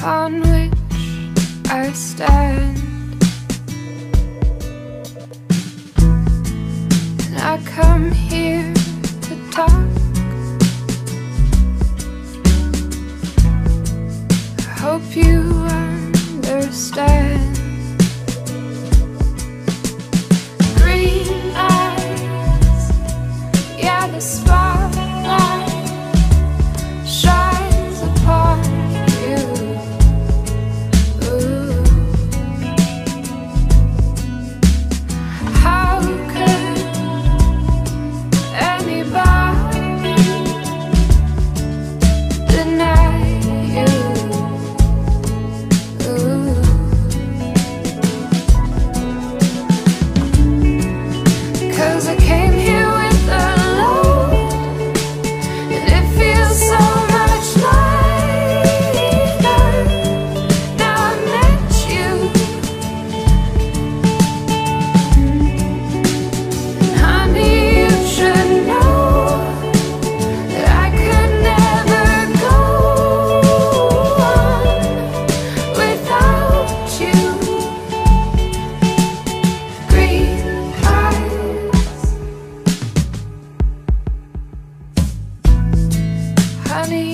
upon which I stand. And I come here to talk. I hope you understand. honey